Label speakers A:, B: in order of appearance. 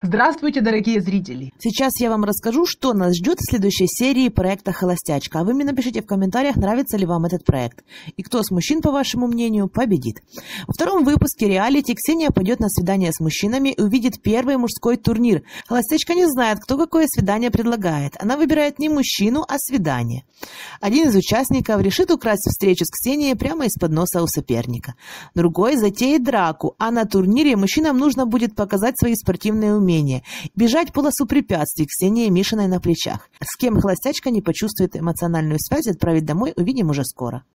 A: Здравствуйте, дорогие зрители!
B: Сейчас я вам расскажу, что нас ждет в следующей серии проекта «Холостячка». А вы мне напишите в комментариях, нравится ли вам этот проект. И кто с мужчин, по вашему мнению, победит. Во втором выпуске реалити Ксения пойдет на свидание с мужчинами и увидит первый мужской турнир. Холостячка не знает, кто какое свидание предлагает. Она выбирает не мужчину, а свидание. Один из участников решит украсть встречу с Ксенией прямо из-под носа у соперника. Другой затеет драку, а на турнире мужчинам нужно будет показать свои спортивные умения умение. Бежать полосу препятствий Ксении Мишиной на плечах. С кем холостячка не почувствует эмоциональную связь, отправить домой увидим уже скоро.